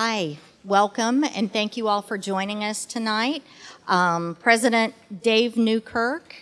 Hi, welcome, and thank you all for joining us tonight. Um, President Dave Newkirk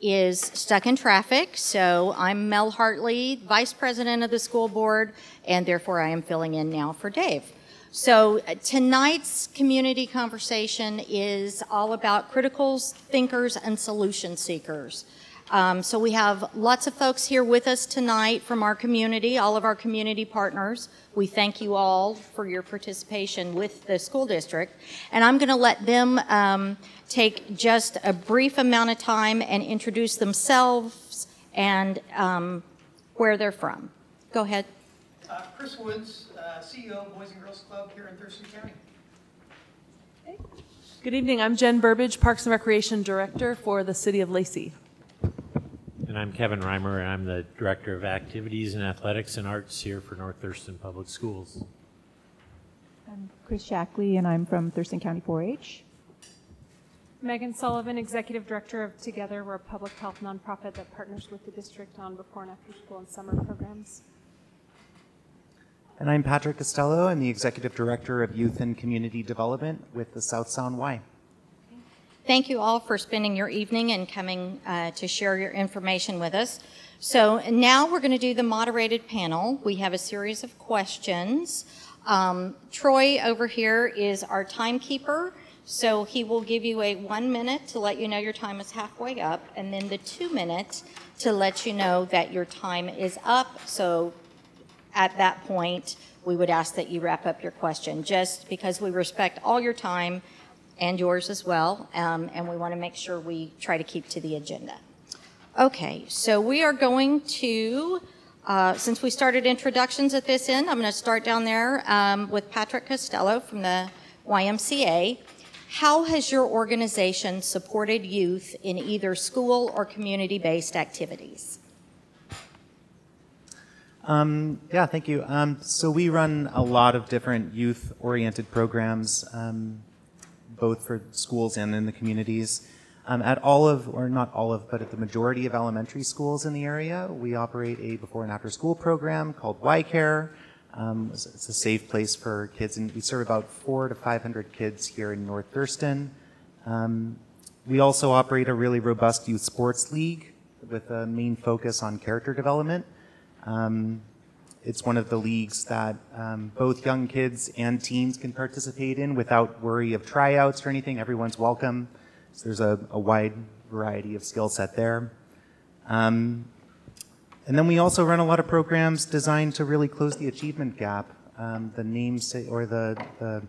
is stuck in traffic, so I'm Mel Hartley, Vice President of the school board, and therefore I am filling in now for Dave. So uh, tonight's community conversation is all about critical thinkers and solution seekers. Um, so we have lots of folks here with us tonight from our community, all of our community partners. We thank you all for your participation with the school district. And I'm going to let them um, take just a brief amount of time and introduce themselves and um, where they're from. Go ahead. Uh, Chris Woods, uh, CEO of Boys and Girls Club here in Thurston County. Good evening. I'm Jen Burbidge, Parks and Recreation Director for the City of Lacey. And I'm Kevin Reimer, and I'm the Director of Activities and Athletics and Arts here for North Thurston Public Schools. I'm Chris Shackley, and I'm from Thurston County 4-H. Megan Sullivan, Executive Director of Together. We're a public health nonprofit that partners with the district on before and after school and summer programs. And I'm Patrick Costello. I'm the Executive Director of Youth and Community Development with the South Sound Y. Thank you all for spending your evening and coming uh, to share your information with us. So now we're going to do the moderated panel. We have a series of questions. Um, Troy over here is our timekeeper. So he will give you a one minute to let you know your time is halfway up, and then the two minutes to let you know that your time is up. So at that point, we would ask that you wrap up your question just because we respect all your time and yours as well, um, and we want to make sure we try to keep to the agenda. Okay, so we are going to, uh, since we started introductions at this end, I'm going to start down there um, with Patrick Costello from the YMCA. How has your organization supported youth in either school or community based activities? Um, yeah, thank you. Um, so we run a lot of different youth oriented programs. Both for schools and in the communities. Um, at all of, or not all of, but at the majority of elementary schools in the area, we operate a before and after school program called Y Care. Um, it's, it's, a safe place for kids, and we serve about four to 500 kids here in North Thurston. Um, we also operate a really robust youth sports league with a main focus on character development. Um, it's one of the leagues that um, both young kids and teens can participate in without worry of tryouts or anything. Everyone's welcome. So there's a, a wide variety of skill set there. Um, and then we also run a lot of programs designed to really close the achievement gap. Um, the names or the, the,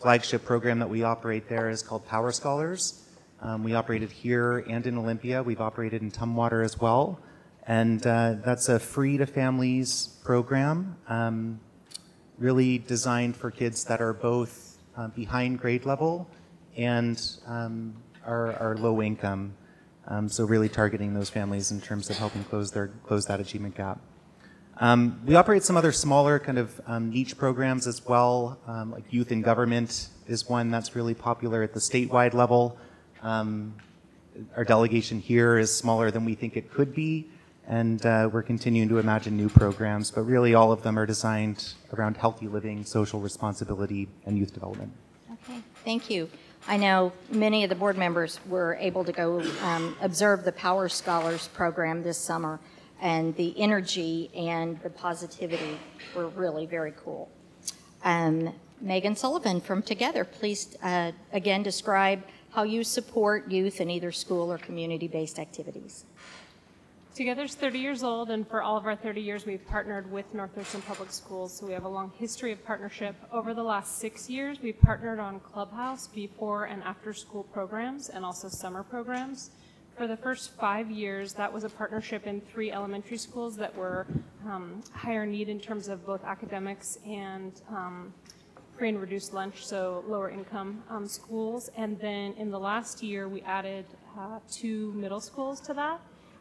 flagship program that we operate there is called Power Scholars. Um, we operated here and in Olympia. We've operated in Tumwater as well. And uh, that's a free to families program, um, really designed for kids that are both uh, behind grade level and um, are, are, low income. Um, so really targeting those families in terms of helping close their close that achievement gap. Um, we operate some other smaller kind of um, niche programs as well, um, like youth in government is one that's really popular at the statewide level. our delegation here is smaller than we think it could be, and uh, we're continuing to imagine new programs, but really all of them are designed around healthy living, social responsibility, and youth development. Okay, thank you. I know many of the board members were able to go um, observe the Power Scholars program this summer, and the energy and the positivity were really very cool. Um, Megan Sullivan from Together, please uh, again describe how you support youth in either school or community based activities. Together's 30 years old, and for all of our 30 years, we've partnered with North Thurston Public Schools, so we have a long history of partnership. Over the last six years, we've partnered on Clubhouse before and after school programs and also summer programs. For the first five years, that was a partnership in three elementary schools that were um, higher need in terms of both academics and um, free and reduced lunch, so lower income um, schools. And then in the last year, we added uh, two middle schools to that.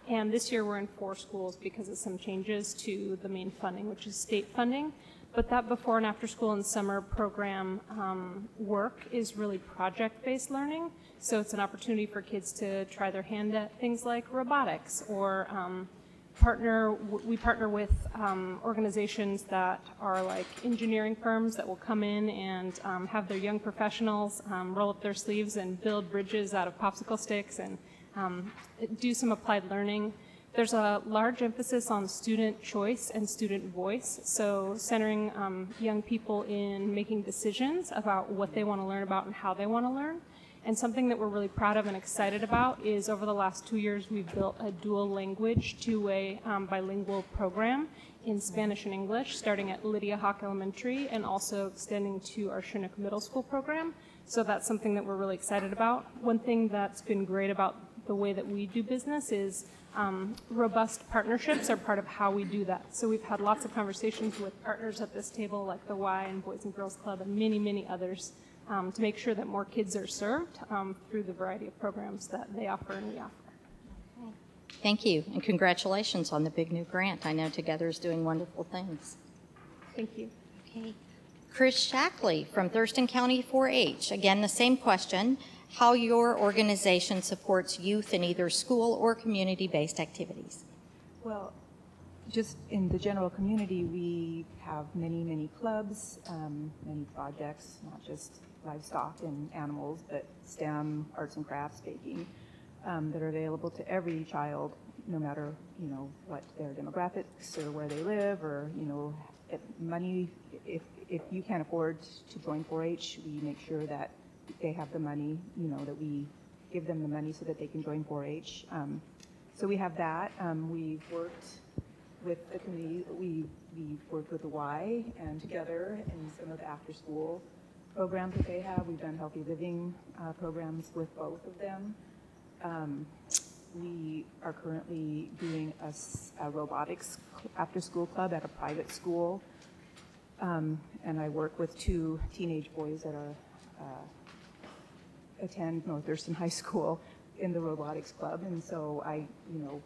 And this year we're in four schools because of some changes to the main funding, which is state funding. But that before and after school and summer program um, work is really project-based learning. So it's an opportunity for kids to try their hand at things like robotics or um, partner, we partner with um, organizations that are like engineering firms that will come in and um, have their young professionals um, roll up their sleeves and build bridges out of popsicle sticks and um, do some applied learning. There's a large emphasis on student choice and student voice, so centering um, young people in making decisions about what they want to learn about and how they want to learn. And something that we're really proud of and excited about is over the last two years, we've built a dual language, two-way um, bilingual program in Spanish and English, starting at Lydia Hawk Elementary and also extending to our Chinook Middle School program. So that's something that we're really excited about. One thing that's been great about the way that we do business is um, robust partnerships are part of how we do that. So we've had lots of conversations with partners at this table, like the Y and Boys and Girls Club, and many, many others, um, to make sure that more kids are served um, through the variety of programs that they offer and we offer. Thank you, and congratulations on the big new grant. I know Together is doing wonderful things. Thank you. Okay. Chris Shackley from Thurston County 4-H. Again, the same question, how your organization supports youth in either school or community-based activities. Well, just in the general community, we have many, many clubs, um, many projects, not just livestock and animals, but STEM, arts and crafts, baking, um, that are available to every child, no matter, you know, what their demographics or where they live or, you know, if money, if, if you can't afford to join 4-H, we make sure that they have the money, you know, that we give them the money so that they can join 4-H. Um, so we have that. Um, we've worked with the community, we, we worked with the Y and together in some of the after-school programs that they have. We've done healthy living uh, programs with both of them. Um, we are currently doing a robotics after-school club at a private school. Um, and I work with two teenage boys that are, uh, attend North Thurston High School in the robotics club. And so I, you know,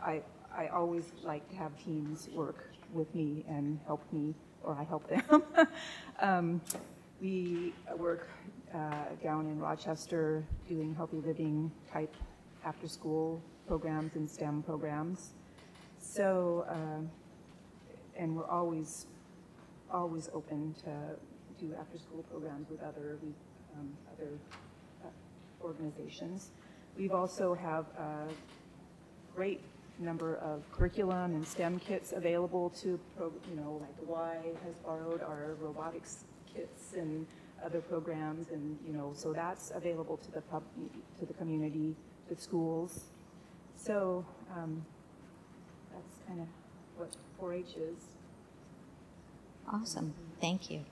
I, I always like to have teams work with me and help me, or I help them. um, we work uh, down in Rochester doing healthy living type after school programs and STEM programs. So, um, and we're always, always open to do after school programs with other, um, other uh, organizations. We've also have a great number of curriculum and STEM kits available to, you know, like the Y has borrowed our robotics kits and other programs, and, you know, so that's available to the pub, to the community, to schools. So, um, that's kind of what 4-H is. Awesome, thank you.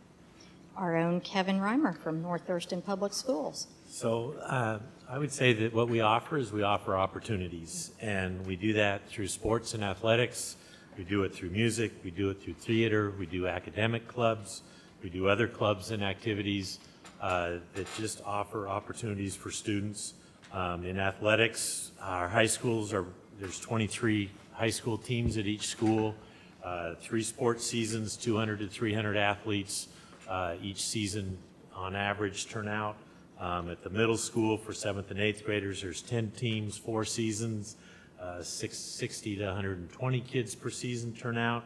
Our own Kevin Reimer from North Thurston Public Schools. So uh, I would say that what we offer is we offer opportunities, and we do that through sports and athletics. We do it through music. We do it through theater. We do academic clubs. We do other clubs and activities uh, that just offer opportunities for students. Um, in athletics, our high schools are there's 23 high school teams at each school, uh, three sports seasons, 200 to 300 athletes uh, each season on average turnout. Um, at the middle school for seventh and eighth graders, there's 10 teams, four seasons, uh, six, 60 to 120 kids per season turnout,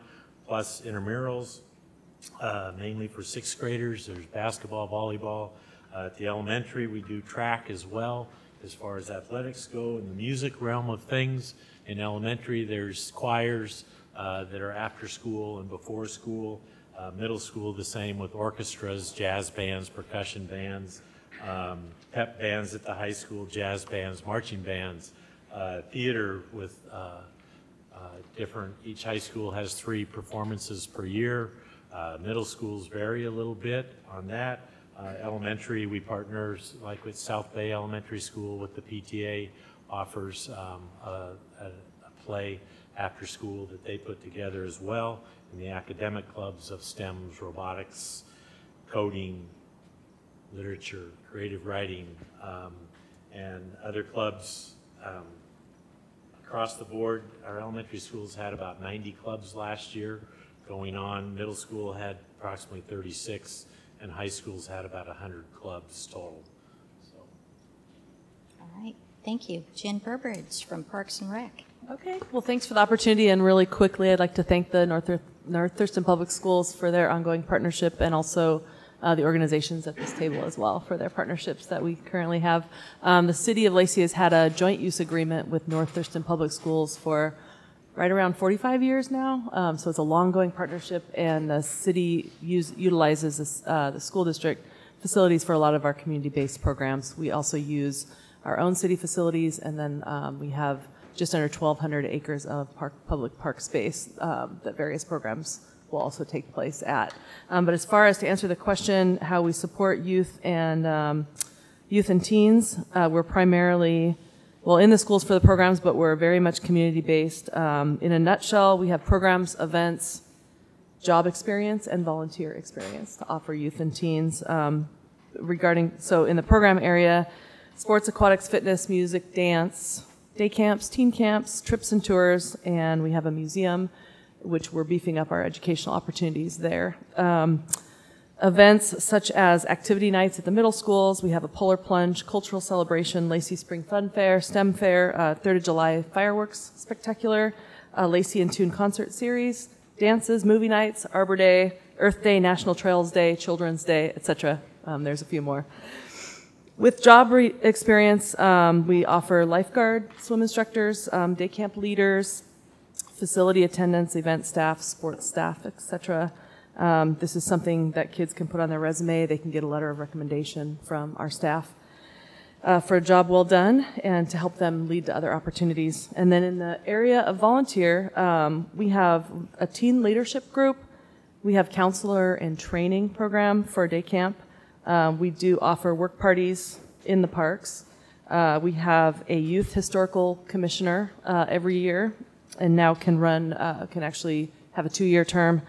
plus intramurals, uh, mainly for sixth graders. There's basketball, volleyball. Uh, at the elementary, we do track as well as far as athletics go. In the music realm of things, in elementary, there's choirs uh, that are after school and before school. Uh, middle school, the same with orchestras, jazz bands, percussion bands, um, pep bands at the high school, jazz bands, marching bands, uh, theater with uh, uh, different, each high school has three performances per year. Uh, Middle schools vary a little bit on that. Uh, Elementary, we partner, like with South Bay Elementary School with the PTA, offers um, a a- a play after school that they put together as well. And the academic clubs of STEMs, robotics, coding, literature, creative writing, um, and other clubs um, across the board. Our elementary schools had about 90 clubs last year going on. Middle school had approximately 36, and high schools had about 100 clubs total. So, All right, thank you. Jen Burbridge from Parks and Rec. Okay, well, thanks for the opportunity, and really quickly, I'd like to thank the North, North Thurston Public Schools for their ongoing partnership, and also uh, the organizations at this table as well for their partnerships that we currently have. Um, the City of Lacey has had a joint use agreement with North Thurston Public Schools for right around 45 years now, um, so it's a long-going partnership, and the city use, utilizes this, uh, the school district facilities for a lot of our community-based programs. We also use our own city facilities, and then um, we have just under 1,200 acres of park, public park space um, that various programs will also take place at. Um, but as far as to answer the question, how we support youth and um, youth and teens, uh, we're primarily well in the schools for the programs, but we're very much community based. Um, in a nutshell, we have programs, events, job experience, and volunteer experience to offer youth and teens. Um, regarding so in the program area, sports, aquatics, fitness, music, dance, day camps, teen camps, trips and tours, and we have a museum, which we're beefing up our educational opportunities there. Um, events such as activity nights at the middle schools, we have a polar plunge, cultural celebration, Lacey Spring Fun Fair, STEM Fair, uh, 3rd of July fireworks spectacular, uh, Lacey in Tune concert series, dances, movie nights, Arbor Day, Earth Day, National Trails Day, Children's Day, etc. Um, there's a few more. With job experience, um, we offer lifeguard, swim instructors, um, day camp leaders, facility attendants, event staff, sports staff, etc. Um, this is something that kids can put on their resume. They can get a letter of recommendation from our staff uh, for a job well done and to help them lead to other opportunities. And then in the area of volunteer, um, we have a teen leadership group. We have counselor and training program for day camp. Um, we do offer work parties in the parks. Uh, we have a youth historical commissioner uh, every year, and now can run, uh, can actually have a two-year term.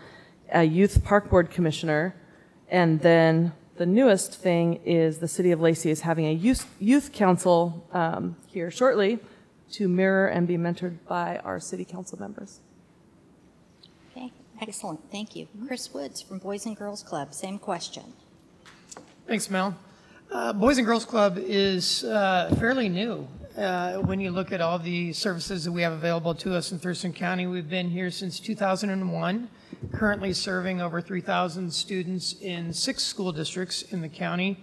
A youth park board commissioner, and then the newest thing is the city of Lacey is having a youth youth council um, here shortly to mirror and be mentored by our city council members. Okay, excellent, thank you. Chris Woods from Boys and Girls Club, same question. Thanks, Mel. Uh, Boys and Girls Club is uh, fairly new. Uh, when you look at all the services that we have available to us in Thurston County, we've been here since 2001, currently serving over 3,000 students in six school districts in the county.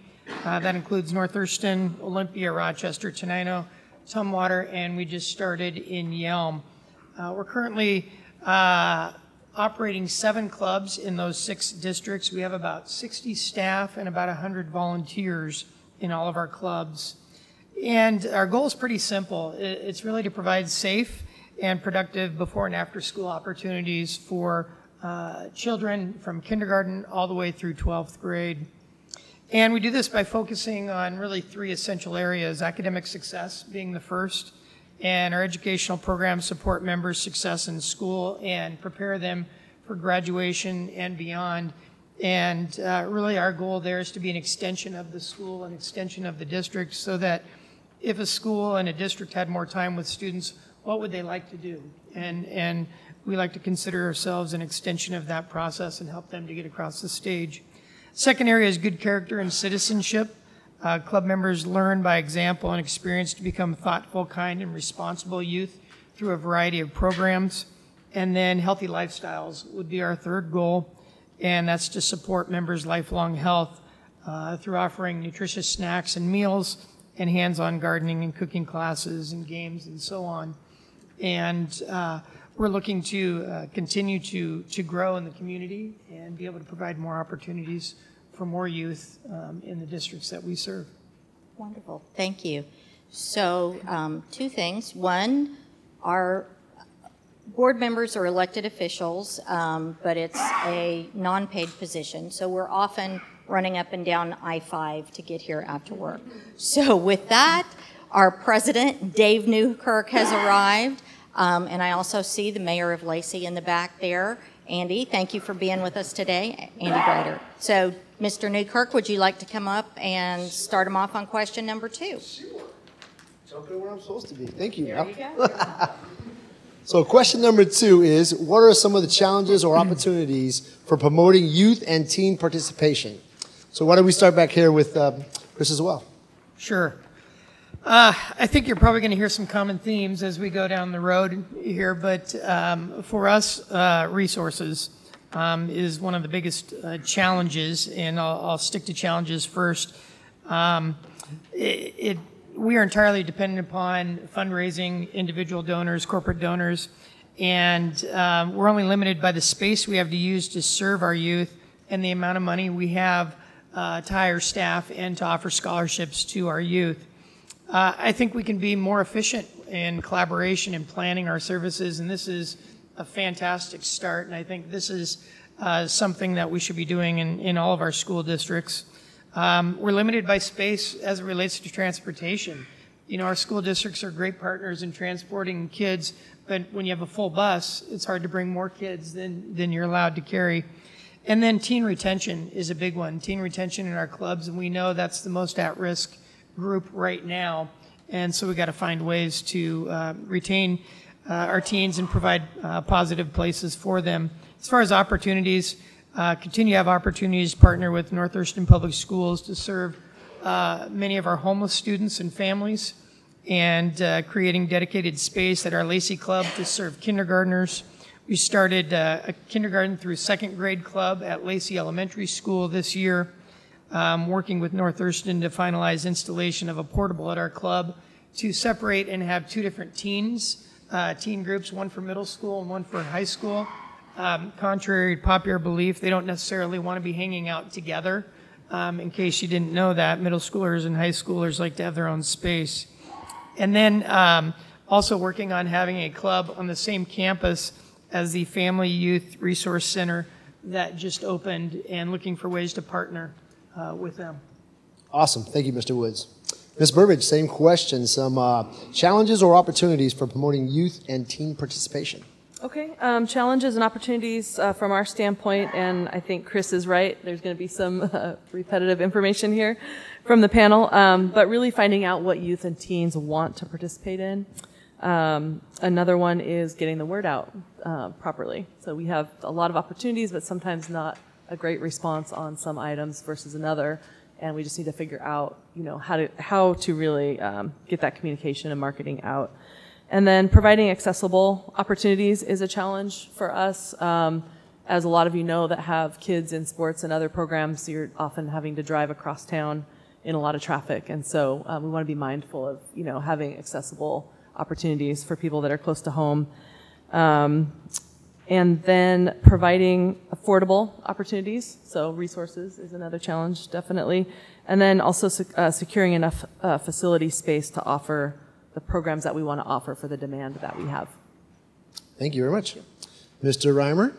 Uh, that includes North Thurston, Olympia, Rochester, Tenino, Tumwater, and we just started in Yelm. Uh, we're currently uh, operating seven clubs in those six districts. We have about 60 staff and about 100 volunteers in all of our clubs. And our goal is pretty simple. It's really to provide safe and productive before and after school opportunities for uh, children from kindergarten all the way through 12th grade. And we do this by focusing on really three essential areas academic success being the first, and our educational programs support members' success in school and prepare them for graduation and beyond. And uh, really, our goal there is to be an extension of the school, an extension of the district, so that if a school and a district had more time with students, what would they like to do? And, and we like to consider ourselves an extension of that process and help them to get across the stage. Second area is good character and citizenship. Uh, club members learn by example and experience to become thoughtful, kind, and responsible youth through a variety of programs. And then healthy lifestyles would be our third goal, and that's to support members' lifelong health uh, through offering nutritious snacks and meals and hands-on gardening and cooking classes and games and so on. And uh, we're looking to uh, continue to, to grow in the community and be able to provide more opportunities for more youth um, in the districts that we serve. Wonderful, thank you. So, um, two things. One, our board members are elected officials, um, but it's a non-paid position, so we're often running up and down I-5 to get here after work. So with that, our president, Dave Newkirk, has arrived, um, and I also see the mayor of Lacey in the back there. Andy, thank you for being with us today, Andy Ryder. So, Mr. Newkirk, would you like to come up and start him off on question number two? Sure. Jumping where I'm supposed to be. Thank you. Mel. so, question number two is What are some of the challenges or opportunities for promoting youth and teen participation? So, why don't we start back here with um, Chris as well? Sure. I think you're probably going to hear some common themes as we go down the road here, but um, for us, uh, resources um, is one of the biggest uh, challenges, and I'll, I'll stick to challenges first. Um, it, it, we are entirely dependent upon fundraising, individual donors, corporate donors, and um, we're only limited by the space we have to use to serve our youth and the amount of money we have uh, to hire staff and to offer scholarships to our youth. Uh, I think we can be more efficient in collaboration and planning our services, and this is a fantastic start. And I think this is uh, something that we should be doing in, in all of our school districts. Um, we're limited by space as it relates to transportation. You know, our school districts are great partners in transporting kids, but when you have a full bus, it's hard to bring more kids than, than you're allowed to carry. And then teen retention is a big one. Teen retention in our clubs, and we know that's the most at risk group right now. And so we got to find ways to uh, retain uh, our teens and provide uh, positive places for them. As far as opportunities, uh, continue to have opportunities to partner with North Thurston Public Schools to serve uh, many of our homeless students and families and uh, creating dedicated space at our Lacey Club to serve kindergartners. We started uh, a kindergarten through second grade club at Lacey Elementary School this year, um, working with North Thurston to finalize installation of a portable at our club to separate and have two different teens, uh, teen groups, one for middle school and one for high school. Um, contrary to popular belief, they don't necessarily want to be hanging out together. Um, in case you didn't know that, middle schoolers and high schoolers like to have their own space. And then um, also working on having a club on the same campus as the Family Youth Resource Center that just opened and looking for ways to partner uh, with them. Awesome. Thank you, Mr. Woods. Ms. Burbidge, same question. Some uh, challenges or opportunities for promoting youth and teen participation. Okay, um, challenges and opportunities uh, from our standpoint, and I think Chris is right. There's going to be some uh, repetitive information here from the panel, um, but really finding out what youth and teens want to participate in. Um, another one is getting the word out uh, properly. So we have a lot of opportunities, but sometimes not a great response on some items versus another, and we just need to figure out, you know, how to how to really um, get that communication and marketing out. And then providing accessible opportunities is a challenge for us. Um, as a lot of you know that have kids in sports and other programs, you're often having to drive across town in a lot of traffic. And so um, we want to be mindful of, you know, having accessible opportunities for people that are close to home. Um, and then providing affordable opportunities. So resources is another challenge, definitely. And then also uh, securing enough uh, facility space to offer the programs that we want to offer for the demand that we have. Thank you very much. Mr. Reimer?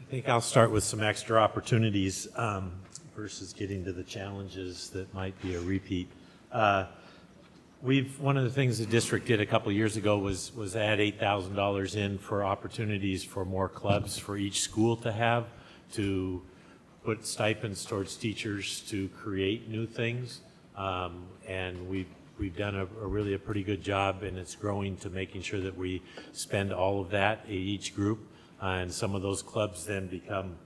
I think I'll start with some extra opportunities um, versus getting to the challenges that might be a repeat. Uh, we've one of the things the district did a couple years ago was was add eight thousand dollars in for opportunities for more clubs for each school to have to put stipends towards teachers to create new things, um, and we've we've done a, a, really a pretty good job, and it's growing to making sure that we spend all of that at each group, uh, and some of those clubs then become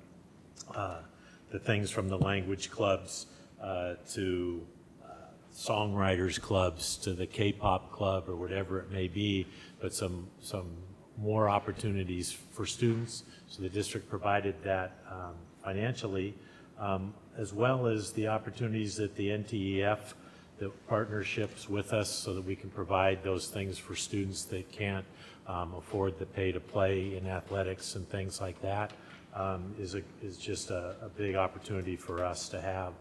uh, the things from the language clubs uh, to songwriters clubs to the K-pop club or whatever it may be, but some some more opportunities for students. So the district provided that um, financially, um, as well as the opportunities that the NTEF the partnerships with us so that we can provide those things for students that can't um, afford the pay to play in athletics and things like that um, is a, is just a, a, big opportunity for us to have.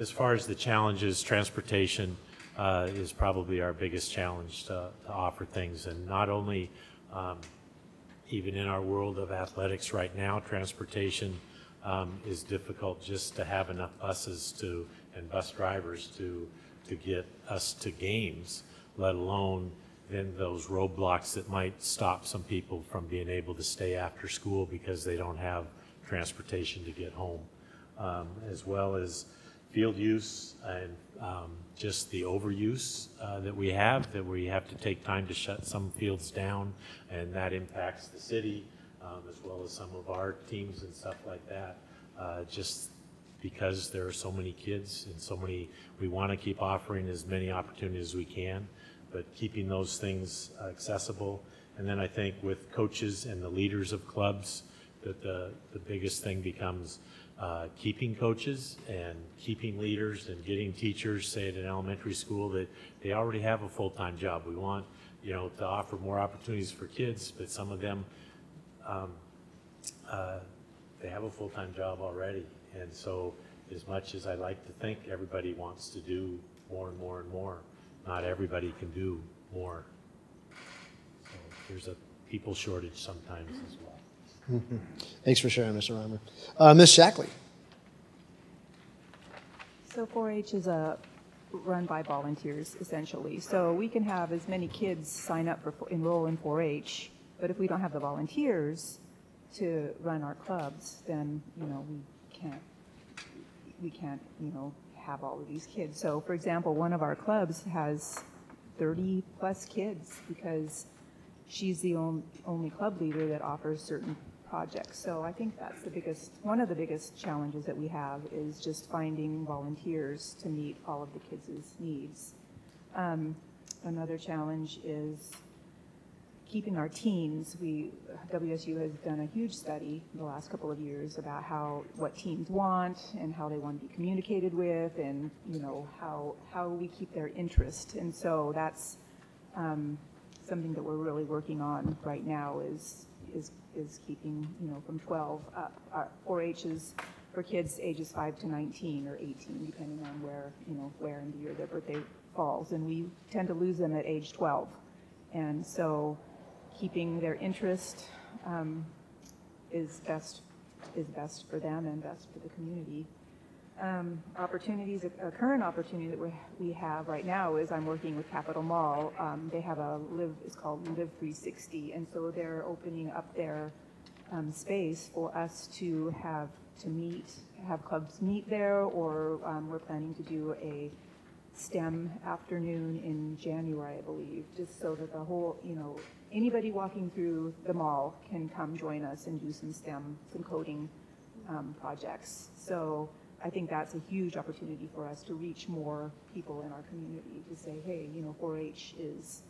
As far as the challenges, transportation uh, is probably our biggest challenge to, to offer things, and not only um, even in our world of athletics right now, transportation um, is difficult just to have enough buses to and bus drivers to to get us to games, let alone then those roadblocks that might stop some people from being able to stay after school because they don't have transportation to get home, um, as well as field use and um, just the overuse uh, that we have, that we have to take time to shut some fields down, and that impacts the city um, as well as some of our teams and stuff like that. Uh, just because there are so many kids and so many, we want to keep offering as many opportunities as we can, but keeping those things accessible. And then I think with coaches and the leaders of clubs, that the, the biggest thing becomes uh, keeping coaches and keeping leaders and getting teachers, say at an elementary school, that they already have a full-time job. We want, you know, to offer more opportunities for kids, but some of them, um, uh, they have a full-time job already. And so as much as I like to think everybody wants to do more and more and more, not everybody can do more. So there's a people shortage sometimes as well. Thanks for sharing, Mr. Reimer. Uh, Ms. Shackley. So 4-H is a run by volunteers essentially. So we can have as many kids sign up for enroll in 4-H, but if we don't have the volunteers to run our clubs, then you know we can't we can't you know have all of these kids. So for example, one of our clubs has 30 plus kids because she's the on, only club leader that offers certain projects. So I think that's the biggest, one of the biggest challenges that we have is just finding volunteers to meet all of the kids' needs. Um, another challenge is keeping our teens. We, WSU has done a huge study the last couple of years about how, what teens want and how they want to be communicated with and, you know, how, how we keep their interest. And so that's um, something that we're really working on right now is, is is keeping, you know, from 12 up. Our 4-H is for kids ages 5 to 19 or 18, depending on where, you know, where in the year their birthday falls. And we tend to lose them at age 12. And so keeping their interest um, is best is best for them and best for the community. Um, opportunities, a, a, current opportunity that we, we have right now is I'm working with Capital Mall. Um, they have a live, it's called Live 360, and so they're opening up their um, space for us to have to meet, have clubs meet there, or um, we're planning to do a STEM afternoon in January, I believe, just so that the whole, you know, anybody walking through the mall can come join us and do some STEM, some coding um, projects. So I think that's a huge opportunity for us to reach more people in our community to say, hey, you know, 4-H is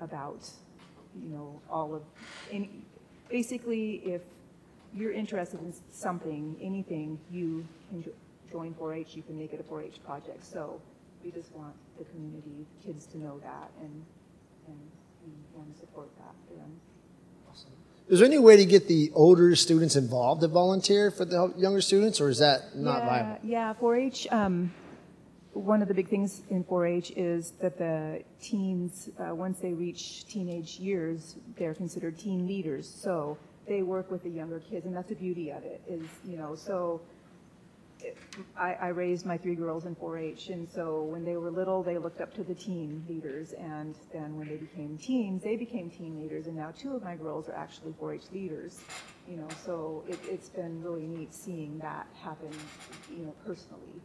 about, you know, all of, any, basically, if you're interested in something, anything, you can jo join 4-H, you can make it a 4-H project. So we just want the community, kids to know that, and, and we want to support that for them. Is there any way to get the older students involved to volunteer for the younger students, or is that not yeah, viable? Yeah, 4-H. Um, one of the big things in 4-H is that the teens, uh, once they reach teenage years, they're considered teen leaders. So they work with the younger kids, and that's the beauty of it. Is you know so I, I, raised my three girls in 4-H, and so when they were little, they looked up to the team leaders, and then when they became teens, they became team leaders, and now two of my girls are actually 4-H leaders. You know, so it, has been really neat seeing that happen, you know, personally.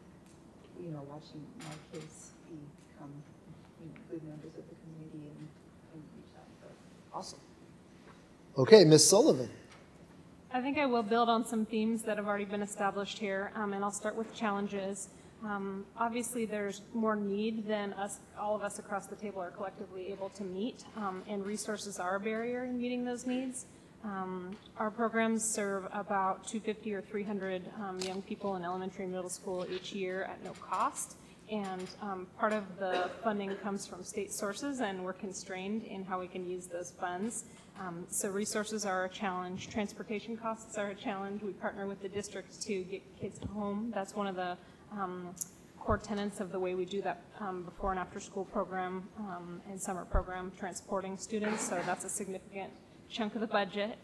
You know, watching my kids become you know, good members of the community and, and reach out. So. Awesome. Okay, Miss Sullivan. I think I will build on some themes that have already been established here, um, and I'll start with challenges. Um, obviously, there's more need than us, all of us across the table are collectively able to meet, um, and resources are a barrier in meeting those needs. Um, our programs serve about 250 or 300 um, young people in elementary and middle school each year at no cost, and um, part of the funding comes from state sources, and we're constrained in how we can use those funds. Um, so resources are a challenge. Transportation costs are a challenge. We partner with the districts to get kids home. That's one of the um, core tenets of the way we do that um, before and after school program um, and summer program, transporting students. So that's a significant chunk of the budget.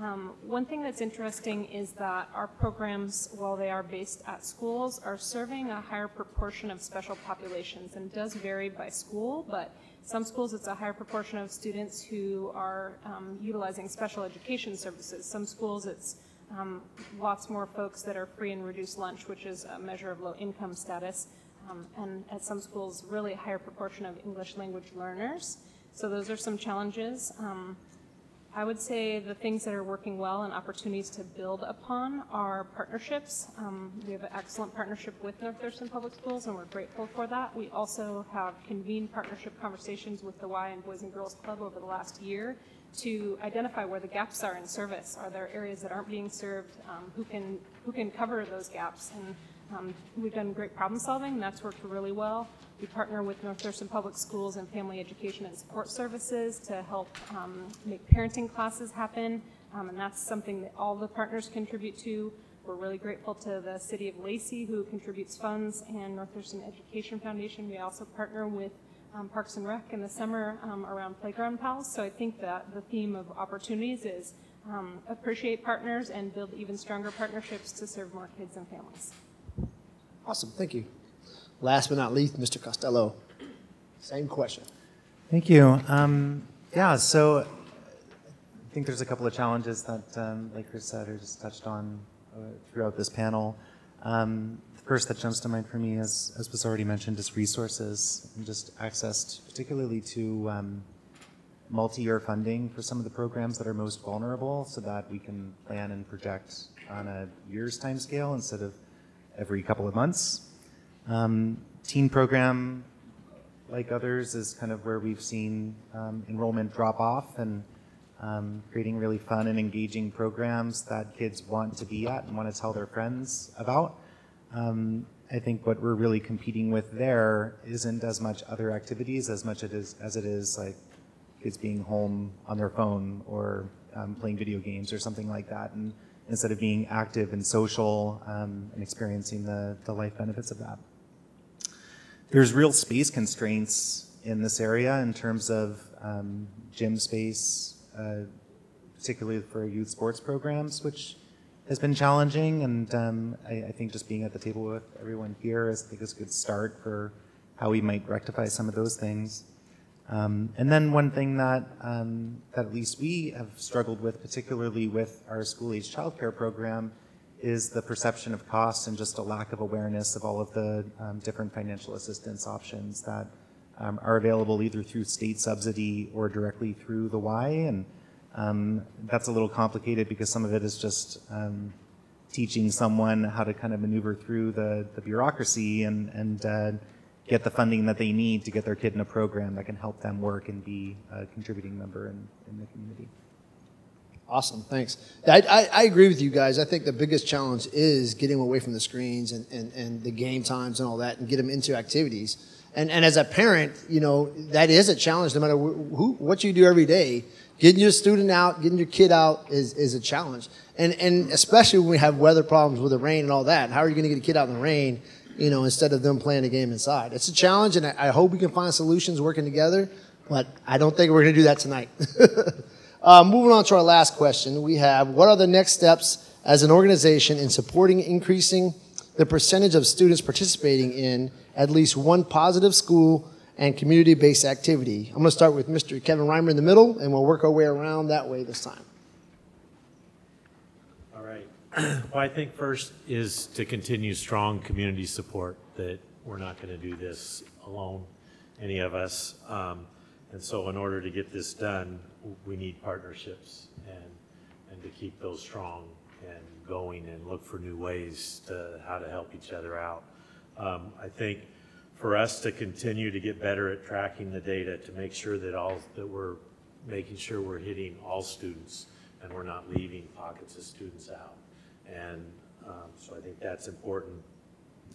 Um, one thing that's interesting is that our programs, while they are based at schools, are serving a higher proportion of special populations and does vary by school, but some schools, it's a higher proportion of students who are um, utilizing special education services. Some schools, it's um, lots more folks that are free and reduced lunch, which is a measure of low income status. Um, and at some schools, really a higher proportion of English language learners. So those are some challenges. I would say the things that are working well and opportunities to build upon are partnerships. Um, we have an excellent partnership with North Thurston Public Schools, and we're grateful for that. We also have convened partnership conversations with the Y and Boys and Girls Club over the last year to identify where the gaps are in service. Are there areas that aren't being served? Um, who can who can cover those gaps? And um, we've done great problem solving. And that's worked really well. We partner with North Thurston Public Schools and Family Education and Support Services to help um, make parenting classes happen. Um, and that's something that all the partners contribute to. We're really grateful to the City of Lacey who contributes funds and North Thurston Education Foundation. We also partner with um, Parks and Rec in the summer um, around Playground Pals. So I think that the theme of opportunities is um, appreciate partners and build even stronger partnerships to serve more kids and families. Awesome, thank you. Last but not least, Mr. Costello. Same question. Thank you. Um, yeah, so I think there's a couple of challenges that, um, like Chris said, or just touched on uh, throughout this panel. Um, the first that jumps to mind for me, is, as was already mentioned, is resources and just access, particularly to um, multi-year funding for some of the programs that are most vulnerable, so that we can plan and project on a year's time scale instead of every couple of months. Um, teen program, like others, is kind of where we've seen um, enrollment drop off and um, creating really fun and engaging programs that kids want to be at and want to tell their friends about. Um, I think what we're really competing with there isn't as much other activities as much it is, as it is like kids being home on their phone or um, playing video games or something like that. And instead of being active and social um, and experiencing the, the life benefits of that there's real space constraints in this area in terms of um, gym space, uh, particularly for youth sports programs, which has been challenging. And um, I, I, think just being at the table with everyone here is, I think, is a good start for how we might rectify some of those things. Um, and then one thing that um, that at least we have struggled with, particularly with our school-age childcare program, is the perception of cost and just a lack of awareness of all of the um, different financial assistance options that um, are available either through state subsidy or directly through the Y. And um, that's a little complicated because some of it is just um, teaching someone how to kind of maneuver through the, the bureaucracy and, and uh, get the funding that they need to get their kid in a program that can help them work and be a contributing member in, in the community. Awesome, thanks. I, I, I, agree with you guys. I think the biggest challenge is getting away from the screens and, and, and the game times and all that and get them into activities. And, and as a parent, you know, that is a challenge no matter who, what you do every day. Getting your student out, getting your kid out is, is a challenge. And, and especially when we have weather problems with the rain and all that. How are you going to get a kid out in the rain, you know, instead of them playing a game inside? It's a challenge, and I, I hope we can find solutions working together, but I don't think we're going to do that tonight. Uh, moving on to our last question, we have what are the next steps as an organization in supporting increasing the percentage of students participating in at least one positive school and community based activity? I'm going to start with Mr. Kevin Reimer in the middle, and we'll work our way around that way this time. All right. well, I think first is to continue strong community support that we're not going to do this alone, any of us. Um, and so in order to get this done, we need partnerships and, and to keep those strong and going and look for new ways to how to help each other out. Um, I think for us to continue to get better at tracking the data to make sure that all that we're making sure we're hitting all students and we're not leaving pockets of students out. And um, so I think that's important.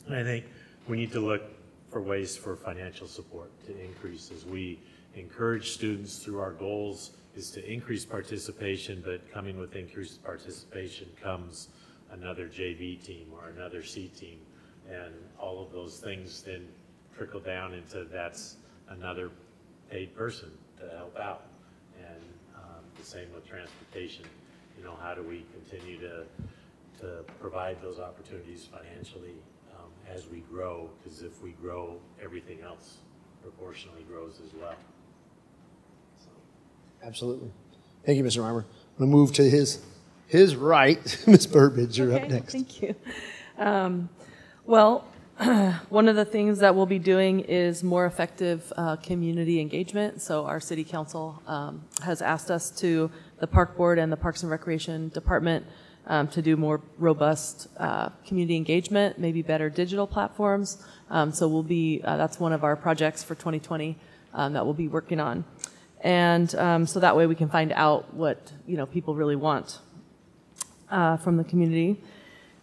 And I think we need to look for ways for financial support to increase as we encourage students through our goals is to increase participation, but coming with increased participation comes another JV team or another C team. And all of those things then trickle down into that's another paid person to help out. And um, the same with transportation. You know, how do we continue to, to provide those opportunities financially um, as we grow? Because if we grow, everything else proportionally grows as well. Absolutely. Thank you, Mr. Reimer. I'm going to move to his his right. Ms. Burbidge, you're okay, up next. Thank you. Um, well, one of the things that we'll be doing is more effective uh, community engagement. So our city council um, has asked us to the park board and the Parks and Recreation Department um, to do more robust uh, community engagement, maybe better digital platforms. Um, so we'll be, uh, that's one of our projects for 2020 um, that we'll be working on. And um, so that way we can find out what, you know, people really want uh, from the community.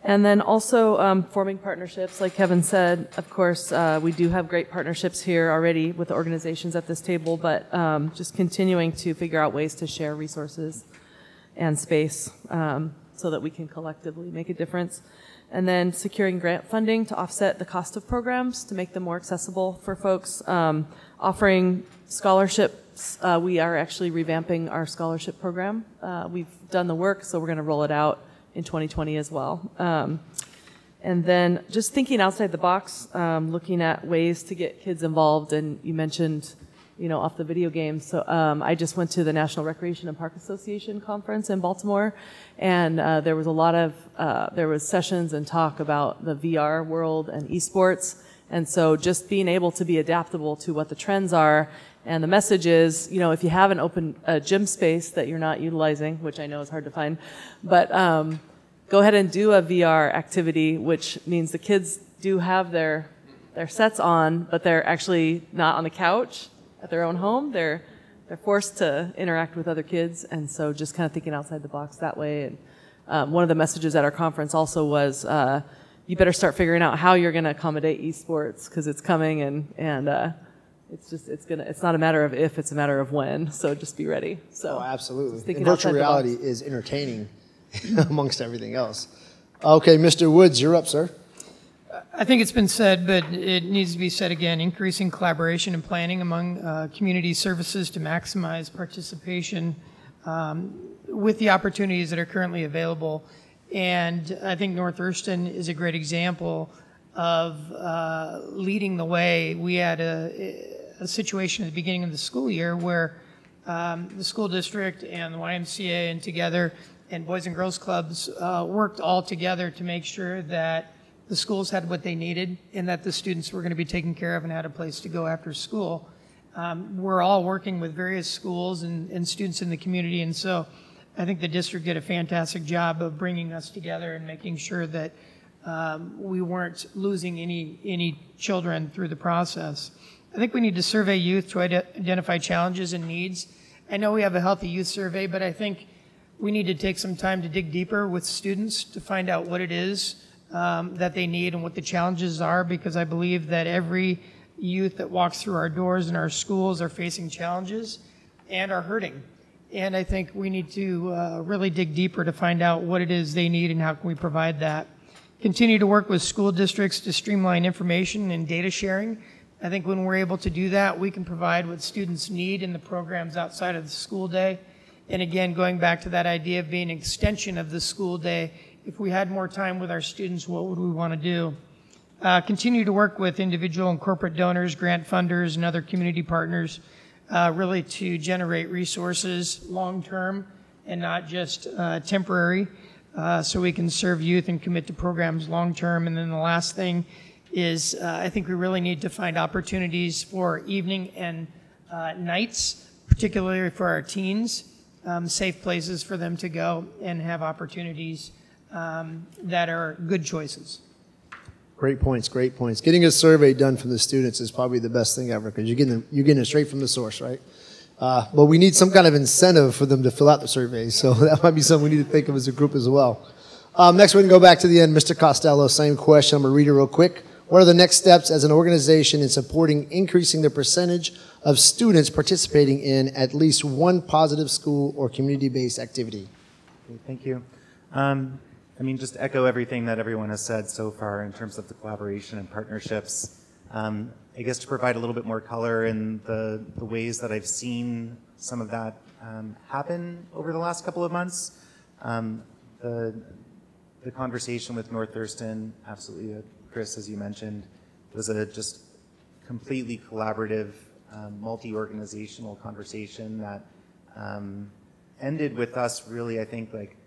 And then also um, forming partnerships, like Kevin said, of course, uh, we do have great partnerships here already with organizations at this table, but um, just continuing to figure out ways to share resources and space um, so that we can collectively make a difference. And then securing grant funding to offset the cost of programs to make them more accessible for folks. Um, offering scholarships. Uh, we are actually revamping our scholarship program. Uh, we've done the work, so we're going to roll it out in 2020 as well. Um, and then just thinking outside the box, um, looking at ways to get kids involved. And you mentioned, you know, off the video games. So um, I just went to the National Recreation and Park Association conference in Baltimore, and uh, there was a lot of uh, there was sessions and talk about the VR world and esports. And so just being able to be adaptable to what the trends are. And the message is, you know, if you have an open uh, gym space that you're not utilizing, which I know is hard to find, but um, go ahead and do a VR activity, which means the kids do have their their sets on, but they're actually not on the couch at their own home. They're they're forced to interact with other kids, and so just kind of thinking outside the box that way. And um, one of the messages at our conference also was. Uh, you better start figuring out how you're going to accommodate esports because it's coming and and uh, it's just it's gonna it's not a matter of if it's a matter of when so just be ready so Oh, absolutely. And virtual reality is entertaining amongst everything else. Okay, Mr. Woods, you're up, sir. I think it's been said, but it needs to be said again, increasing collaboration and planning among uh, community services to maximize participation um, with the opportunities that are currently available. And I think North Thurston is a great example of uh, leading the way. We had a, a situation at the beginning of the school year where um, the school district and the YMCA and together and Boys and Girls Clubs uh, worked all together to make sure that the schools had what they needed and that the students were going to be taken care of and had a place to go after school. Um, we're all working with various schools and, and students in the community, and so I think the district did a fantastic job of bringing us together and making sure that um, we weren't losing any any children through the process. I think we need to survey youth to ide- identify challenges and needs. I know we have a healthy youth survey, but I think we need to take some time to dig deeper with students to find out what it is um, that they need and what the challenges are, because I believe that every youth that walks through our doors in our schools are facing challenges and are hurting. And I think we need to uh, really dig deeper to find out what it is they need and how can we provide that. Continue to work with school districts to streamline information and data sharing. I think when we're able to do that, we can provide what students need in the programs outside of the school day. And again, going back to that idea of being an extension of the school day, if we had more time with our students, what would we want to do? Uh, continue to work with individual and corporate donors, grant funders, and other community partners, uh, really to generate resources long term and not just uh, temporary, uh, so we can serve youth and commit to programs long term. And then the last thing is uh, I think we really need to find opportunities for evening and uh, nights, particularly for our teens, um, safe places for them to go and have opportunities um, that are good choices. Great points, great points. Getting a survey done from the students is probably the best thing ever because you're getting, them, you're getting it straight from the source, right? Uh, but we need some kind of incentive for them to fill out the surveys. So that might be something we need to think of as a group as well. Um, next, we're going to go back to the end. Mr. Costello, same question. I'm going to read it real quick. What are the next steps as an organization in supporting increasing the percentage of students participating in at least one positive school or community-based activity? Thank you. Um, I mean, just echo everything that everyone has said so far in terms of the collaboration and partnerships. Um, I guess to provide a little bit more color in the, the ways that I've seen some of that um, happen over the last couple of months. Um, the, the conversation with North Thurston, absolutely, uh, Chris, as you mentioned, was a just completely collaborative, um, multi-organizational conversation that um, ended with us really, I think, like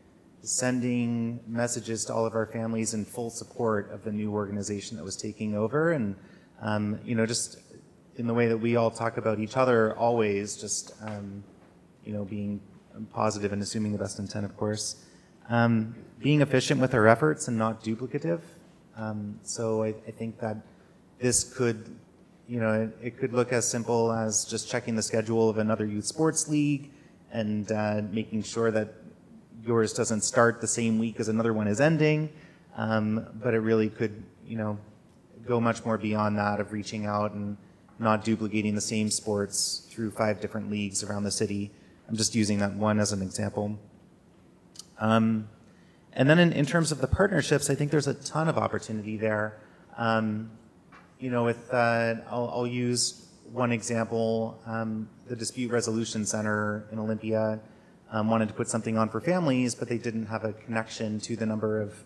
sending messages to all of our families in full support of the new organization that was taking over, and um, you know, just in the way that we all talk about each other, always just um, you know, being positive and assuming the best intent, of course. Um, being efficient with our efforts and not duplicative. Um, so I, I think that this could, you know, it, it could look as simple as just checking the schedule of another youth sports league and uh, making sure that yours doesn't start the same week as another one is ending. Um, but it really could, you know, go much more beyond that of reaching out and not duplicating the same sports through five different leagues around the city. I'm just using that one as an example. Um, and then in, in, terms of the partnerships, I think there's a ton of opportunity there. Um, you know, with uh, I'll, I'll, use one example. Um, the Dispute Resolution Center in Olympia um, wanted to put something on for families, but they didn't have a connection to the number of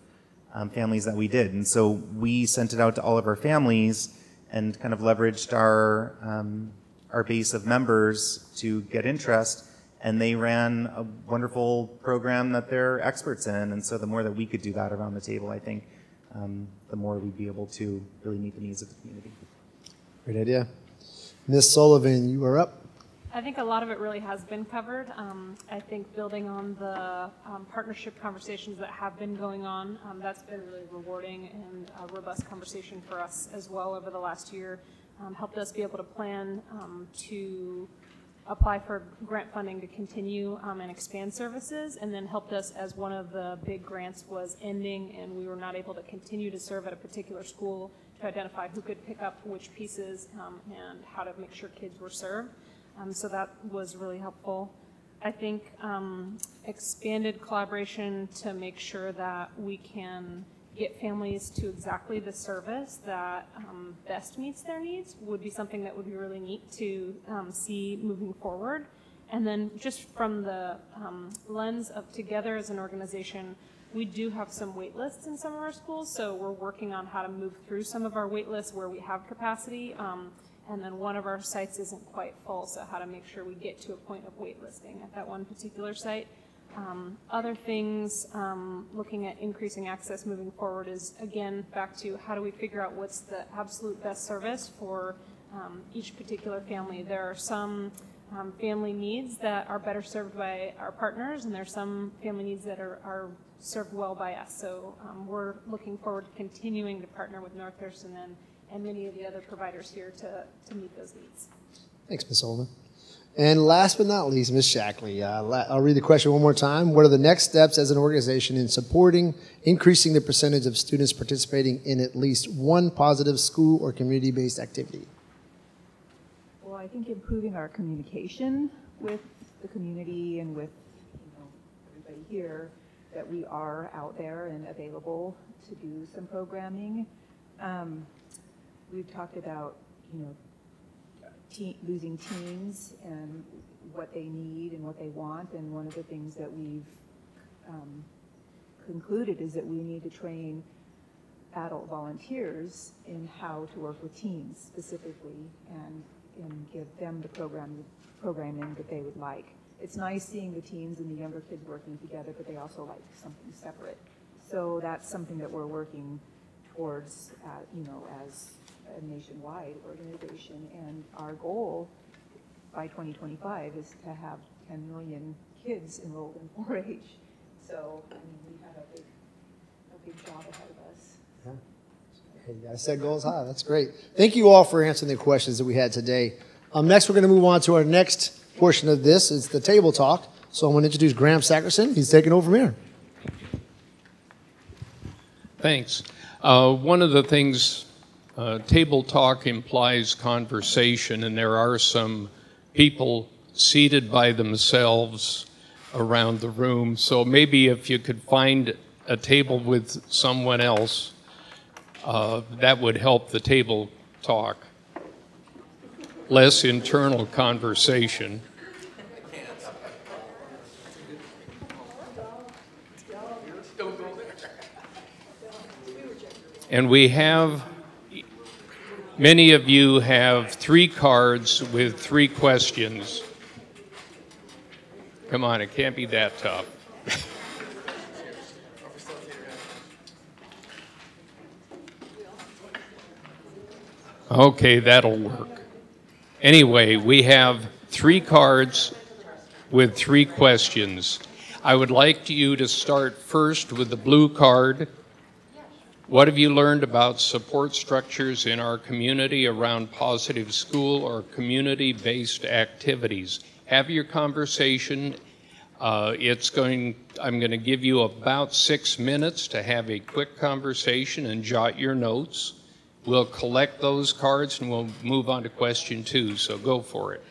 um, families that we did. And so we sent it out to all of our families and kind of leveraged our, um, our base of members to get interest. And they ran a wonderful program that they're experts in. And so the more that we could do that around the table, I think um, the more we'd be able to really meet the needs of the community. Great idea. Ms. Sullivan, you are up. I think a lot of it really has been covered. Um, I think building on the um, partnership conversations that have been going on, um, that's been really rewarding and a robust conversation for us as well over the last year. Um, helped us be able to plan um, to apply for grant funding to continue um, and expand services, and then helped us as one of the big grants was ending and we were not able to continue to serve at a particular school to identify who could pick up which pieces and how to make sure kids were served. Um, so that was really helpful. I think um, expanded collaboration to make sure that we can get families to exactly the service that um, best meets their needs would be something that would be really neat to um, see moving forward. And then just from the um, lens of together as an organization, we do have some wait lists in some of our schools, so we're working on how to move through some of our wait lists where we have capacity. Um, and then one of our sites isn't quite full, so how to make sure we get to a point of waitlisting at that one particular site. Um, other things, um, looking at increasing access moving forward is, again, back to how do we figure out what's the absolute best service for um, each particular family. There are some um, family needs that are better served by our partners, and there are some family needs that are, are served well by us. So um, we're looking forward to continuing to partner with North and and many of the other providers here to, to meet those needs. Thanks, Ms. Sullivan. And last but not least, Ms. Shackley. Uh, I'll read the question one more time. What are the next steps as an organization in supporting increasing the percentage of students participating in at least one positive school or community-based activity? Well, I think improving our communication with the community and with you know, everybody here that we are out there and available to do some programming. Um, we've talked about, you know, te losing teens and what they need and what they want. And one of the things that we've um, concluded is that we need to train adult volunteers in how to work with teens specifically and, and give them the program, programming that they would like. It's nice seeing the teens and the younger kids working together, but they also like something separate. So that's something that we're working towards, uh, you know, as a nationwide organization, and our goal by 2025 is to have 10 million kids enrolled in 4-H. So, I mean, we have a big, a big job ahead of us. Yeah. Hey, you set goals high. That's great. Thank you all for answering the questions that we had today. Um, next, we're going to move on to our next portion of this. It's the table talk. So I'm going to introduce Graham Sackerson. He's taking over from here. Thanks. Uh, one of the things uh, table talk implies conversation, and there are some people seated by themselves around the room. So maybe if you could find a table with someone else, uh, that would help the table talk. Less internal conversation. And we have Many of you have three cards with three questions. Come on, it can't be that tough. okay, that'll work. Anyway, we have three cards with three questions. I would like you to start first with the blue card. What have you learned about support structures in our community around positive school or community-based activities? Have your conversation. Uh, it's going. I'm going to give you about six minutes to have a quick conversation and jot your notes. We'll collect those cards and we'll move on to question two. So go for it.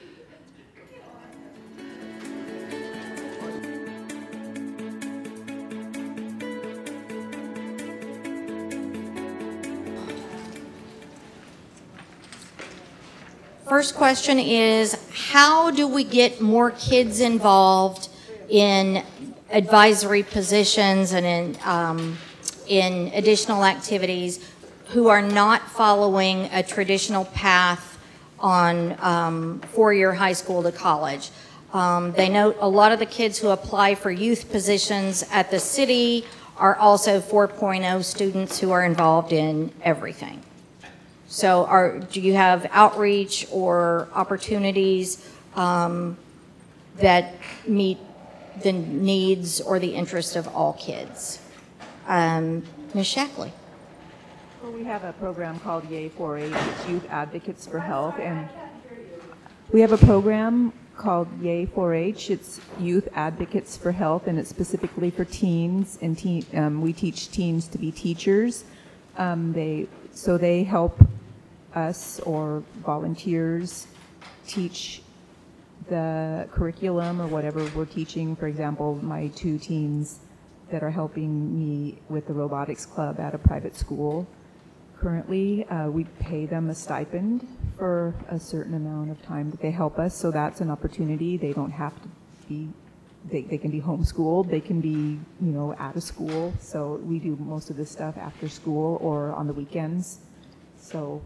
First question is, how do we get more kids involved in advisory positions and in, um, in additional activities who are not following a traditional path on um, four-year high school to college? Um, they note a lot of the kids who apply for youth positions at the city are also 4.0 students who are involved in everything. So are, do you have outreach or opportunities um, that meet the needs or the interest of all kids? Um, Ms. Shackley? Well, we have a program called Yay 4-H, it's Youth Advocates for Health, and we have a program called Yay 4-H. It's Youth Advocates for Health, and it's specifically for teens. And teen, um, we teach teens to be teachers. Um, they so they help us or volunteers teach the curriculum or whatever we're teaching. For example, my two teens that are helping me with the robotics club at a private school. Currently, uh, we pay them a stipend for a certain amount of time that they help us, so that's an opportunity. They don't have to be, they, they can be homeschooled, they can be, you know, out of school. So we do most of this stuff after school or on the weekends. So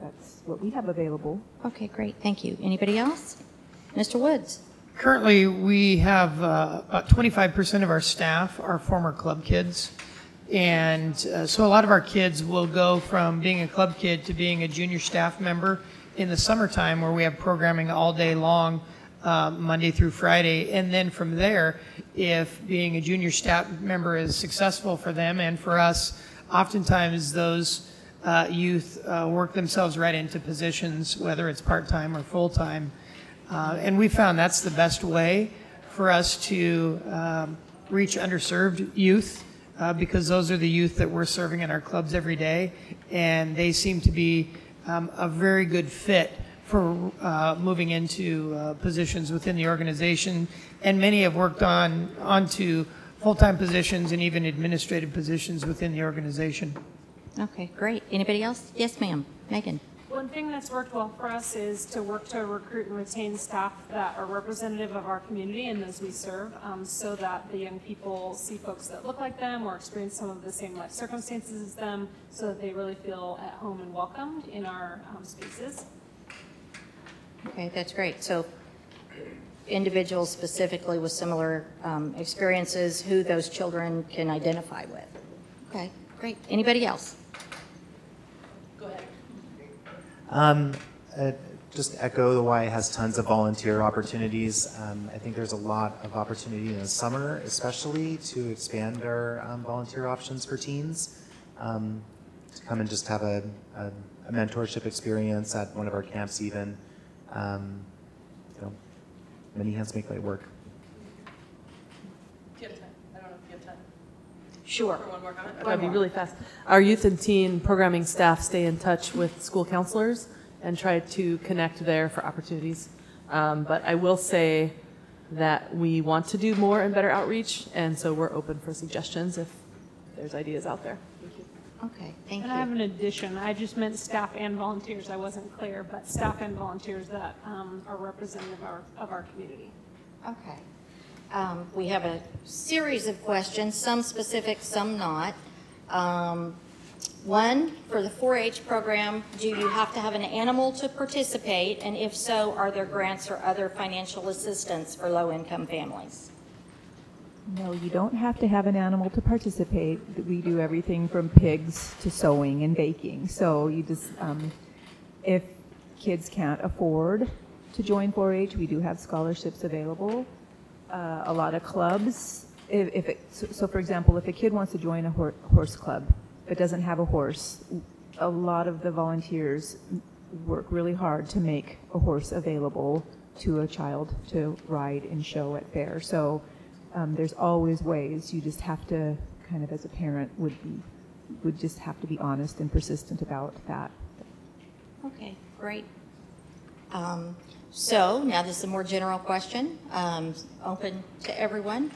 that's what we have available. Okay, great, thank you. Anybody else? Mr. Woods? Currently, we have uh, about 25% of our staff are former club kids. And uh, so a lot of our kids will go from being a club kid to being a junior staff member in the summertime where we have programming all day long, uh, Monday through Friday. And then from there, if being a junior staff member is successful for them and for us, oftentimes those uh, youth uh, work themselves right into positions, whether it's part-time or full-time. Uh, and we found that's the best way for us to um, reach underserved youth uh, because those are the youth that we're serving in our clubs every day. And they seem to be um, a very good fit for uh, moving into uh, positions within the organization. And many have worked on onto full-time positions and even administrative positions within the organization. Okay, great. Anybody else? Yes, ma'am. Megan? One thing that's worked well for us is to work to recruit and retain staff that are representative of our community and those we serve, um, so that the young people see folks that look like them or experience some of the same life circumstances as them, so that they really feel at home and welcomed in our um, spaces. Okay, that's great. So individuals specifically with similar um, experiences who those children can identify with. Okay, great. Anybody else? Um, uh, just echo the Y has tons of volunteer opportunities. Um, I think there's a lot of opportunity in the summer, especially to expand our um, volunteer options for teens. Um, to come and just have a, a, a, mentorship experience at one of our camps, even. Um, you know, many hands make light work. Sure. That'd be really fast. Our youth and teen programming staff stay in touch with school counselors and try to connect there for opportunities. Um, but I will say that we want to do more and better outreach, and so we're open for suggestions if there's ideas out there. Thank you. Okay, thank you. And you. I have an addition, I just meant staff and volunteers, I wasn't clear, but staff and volunteers that um, are representative of our, of our community. Okay. Um, we have a series of questions, some specific, some not. Um, one, for the 4-H program, do you have to have an animal to participate? And if so, are there grants or other financial assistance for low-income families? No, you don't have to have an animal to participate. We do everything from pigs to sewing and baking. So you just, um, if kids can't afford to join 4-H, we do have scholarships available. Uh, a lot of clubs, if, if it, so, so for example, if a kid wants to join a hor- horse club but doesn't have a horse, a lot of the volunteers work really hard to make a horse available to a child to ride and show at fair. So um, there's always ways. You just have to kind of, as a parent, would be would just have to be honest and persistent about that. Okay, great. Um, So now this is a more general question, um, open to everyone.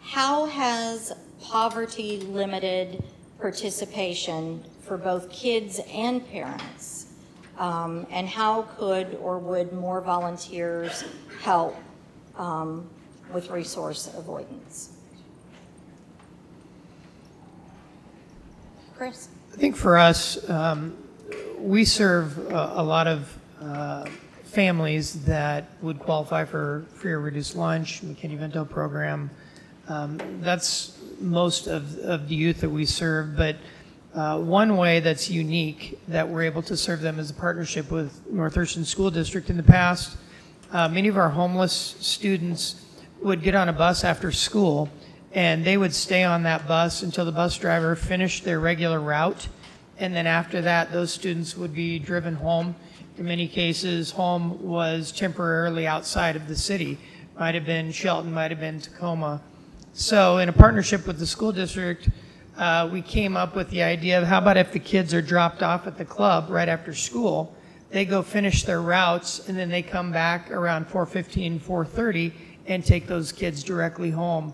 How has poverty limited participation for both kids and parents? Um, And how could or would more volunteers help um, with resource avoidance? Chris? I think for us, um, we serve a, a lot of uh, families that would qualify for free or reduced lunch, McKinney-Vento program. Um, that's most of, of the youth that we serve, but uh, one way that's unique that we're able to serve them is a partnership with North Thurston School District. In the past, uh, many of our homeless students would get on a bus after school and they would stay on that bus until the bus driver finished their regular route. And then after that, those students would be driven home. In many cases, home was temporarily outside of the city. Might have been Shelton, might have been Tacoma. So in a partnership with the school district, uh, we came up with the idea of how about if the kids are dropped off at the club right after school, they go finish their routes and then they come back around 4:15, 4:30 and take those kids directly home.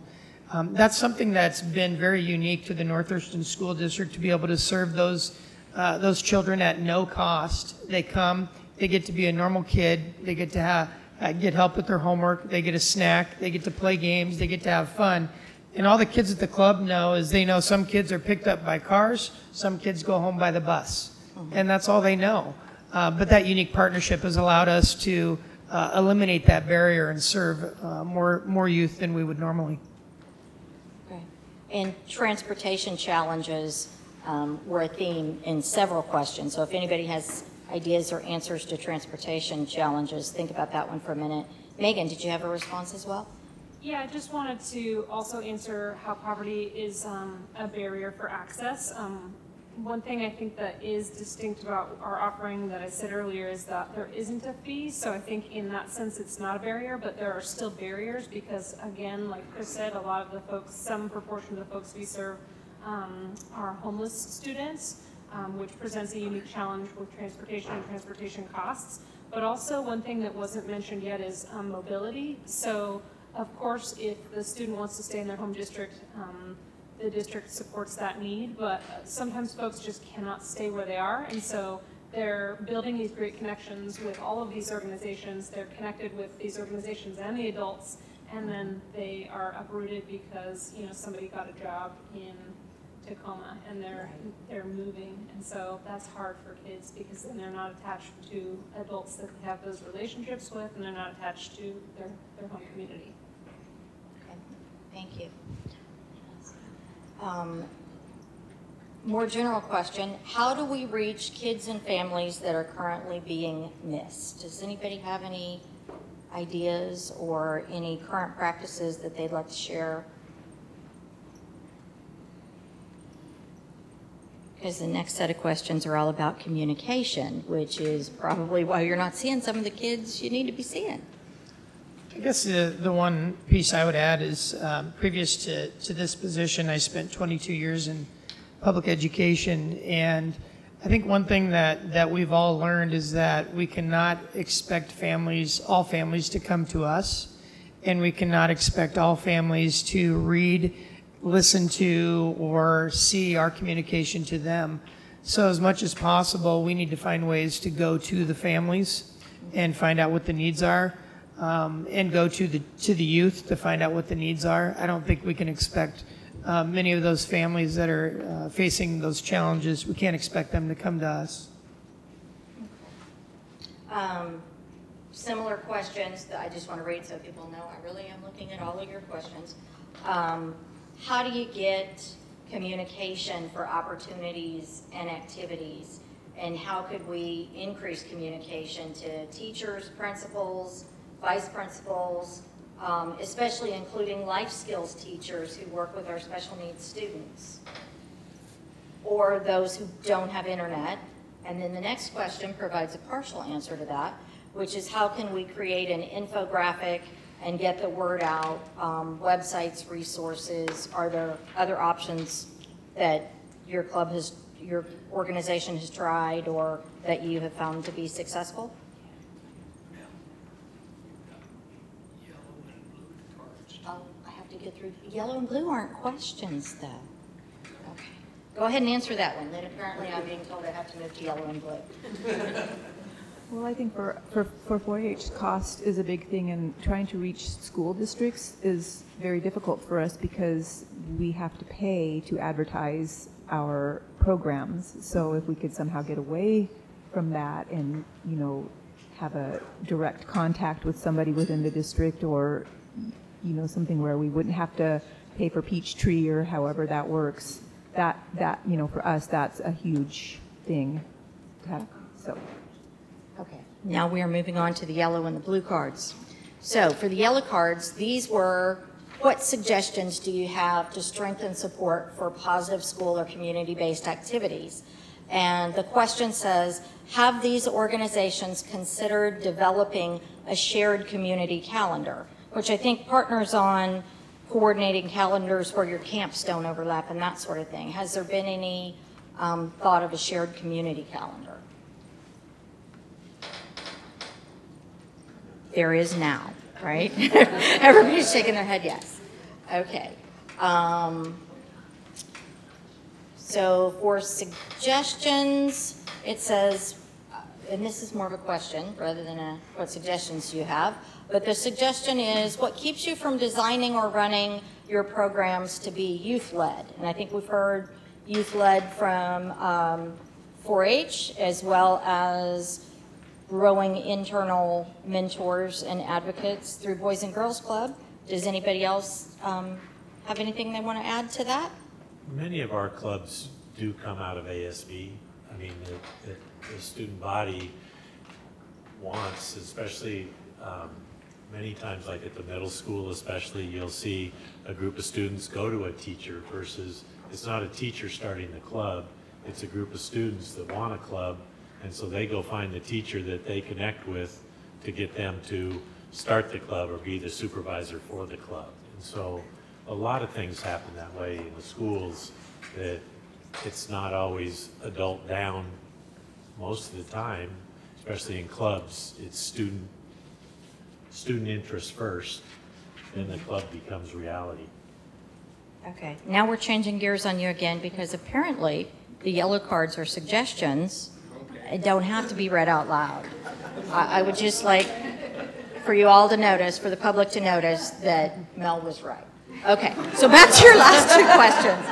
Um, that's something that's been very unique to the North Thurston School District to be able to serve those uh, those children at no cost. They come, they get to be a normal kid, they get to have, uh, get help with their homework, they get a snack, they get to play games, they get to have fun. And all the kids at the club know is they know some kids are picked up by cars, some kids go home by the bus, and that's all they know. Uh, but that unique partnership has allowed us to uh, eliminate that barrier and serve uh, more more youth than we would normally. Okay. And transportation challenges um, were a theme in several questions. So if anybody has ideas or answers to transportation challenges, think about that one for a minute. Megan, did you have a response as well? Yeah, I just wanted to also answer how poverty is um, a barrier for access. Um, one thing I think that is distinct about our offering that I said earlier is that there isn't a fee. So I think in that sense, it's not a barrier, but there are still barriers because, again, like Chris said, a lot of the folks, some proportion of the folks we serve um, are homeless students, um, which presents a unique challenge with transportation and transportation costs. But also, one thing that wasn't mentioned yet is um, mobility. So, of course, if the student wants to stay in their home district, um, the district supports that need, but sometimes folks just cannot stay where they are, and so they're building these great connections with all of these organizations. They're connected with these organizations and the adults, and then they are uprooted because, you know, somebody got a job in Tacoma and they're, they're moving. And so that's hard for kids because then they're not attached to adults that they have those relationships with and they're not attached to their, their home community. Okay, Thank you. Um, More general question, how do we reach kids and families that are currently being missed? Does anybody have any ideas or any current practices that they'd like to share? Because the next set of questions are all about communication, which is probably why you're not seeing some of the kids you need to be seeing. I guess the, the one piece I would add is um, previous to, to this position, I spent 22 years in public education. And I think one thing that, that we've all learned is that we cannot expect families, all families, to come to us. And we cannot expect all families to read, listen to, or see our communication to them. So, as much as possible, we need to find ways to go to the families and find out what the needs are um, and go to the to the youth to find out what the needs are. I don't think we can expect uh, many of those families that are uh, facing those challenges. We can't expect them to come to us. Um, Similar questions that I just want to read so people know I really am looking at all of your questions. Um, How do you get communication for opportunities and activities and how could we increase communication to teachers, principals, vice principals, um, especially including life skills teachers who work with our special needs students, or those who don't have internet. And then the next question provides a partial answer to that, which is how can we create an infographic and get the word out, um, websites, resources? Are there other options that your club has, your organization has tried or that you have found to be successful? Oh, I have to get through, yellow and blue aren't questions though. Okay. Go ahead and answer that one, then apparently I'm being told I have to move to yellow and blue. Well, I think for, for, for 4-H, cost is a big thing, and trying to reach school districts is very difficult for us because we have to pay to advertise our programs. So if we could somehow get away from that and, you know, have a direct contact with somebody within the district or, you know, something where we wouldn't have to pay for Peachjar or however that works, that, that, you know, for us, that's a huge thing. to have. So. Now we are moving on to the yellow and the blue cards. So for the yellow cards, these were, what suggestions do you have to strengthen support for positive school or community-based activities? And the question says, have these organizations considered developing a shared community calendar? Which I think partners on coordinating calendars where your camps don't overlap and that sort of thing. Has there been any um, thought of a shared community calendar? There is now, right? Everybody's shaking their head yes. Okay. Um, so for suggestions, it says, and this is more of a question rather than a what suggestions do you have, but the suggestion is what keeps you from designing or running your programs to be youth-led? And I think we've heard youth-led from um, 4-H as well as growing internal mentors and advocates through Boys and Girls Club. Does anybody else um, have anything they want to add to that? Many of our clubs do come out of ASB. I mean, the, the, the student body wants, especially um, many times, like at the middle school especially, you'll see a group of students go to a teacher versus it's not a teacher starting the club. It's a group of students that want a club, and so they go find the teacher that they connect with to get them to start the club or be the supervisor for the club. And so a lot of things happen that way in the schools that it's not always adult down most of the time, especially in clubs. It's student student interest first, then the club becomes reality. Okay, now we're changing gears on you again because apparently the yellow cards are suggestions. It don't have to be read out loud. I, I would just like for you all to notice, for the public to notice that Mel was right. Okay, so back to your last two questions.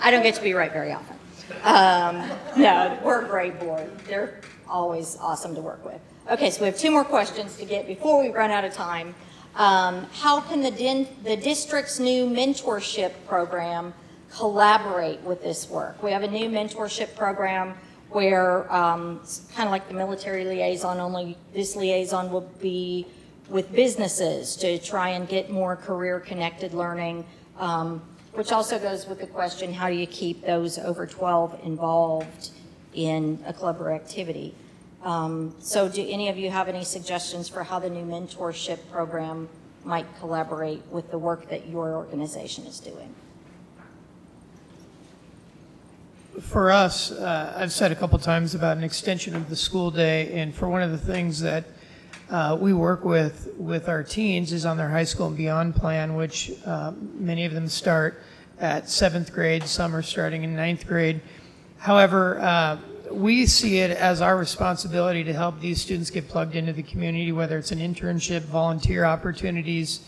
I don't get to be right very often. Um, no, we're a great board. They're always awesome to work with. Okay, so we have two more questions to get before we run out of time. Um, how can the, din- the district's new mentorship program collaborate with this work? We have a new mentorship program where um, kind of like the military liaison, only this liaison will be with businesses to try and get more career-connected learning, um, which also goes with the question, how do you keep those over 12 involved in a club or activity? Um, so do any of you have any suggestions for how the new mentorship program might collaborate with the work that your organization is doing? For us, uh, I've said a couple times about an extension of the school day, and for one of the things that uh, we work with with our teens is on their high school and beyond plan, which uh, many of them start at seventh grade, some are starting in ninth grade. However, uh, we see it as our responsibility to help these students get plugged into the community, whether it's an internship, volunteer opportunities.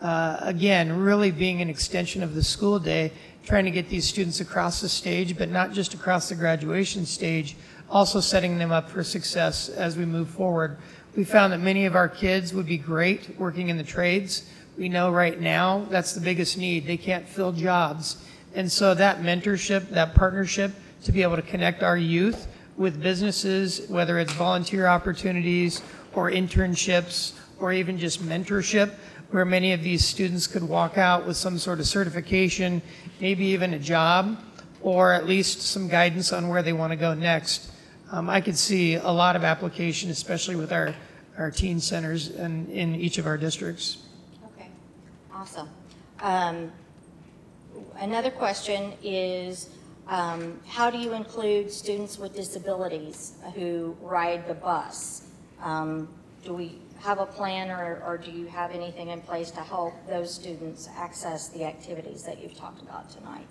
Uh, again, really being an extension of the school day, trying to get these students across the stage, but not just across the graduation stage, also setting them up for success as we move forward. We found that many of our kids would be great working in the trades. We know right now that's the biggest need. They can't fill jobs. And so that mentorship, that partnership, to be able to connect our youth with businesses, whether it's volunteer opportunities or internships or even just mentorship, where many of these students could walk out with some sort of certification, maybe even a job, or at least some guidance on where they want to go next. Um, I could see a lot of application, especially with our, our teen centers and in each of our districts. Okay, awesome. Um, Another question is, um, how do you include students with disabilities who ride the bus? Um, Do we have a plan, or or do you have anything in place to help those students access the activities that you've talked about tonight?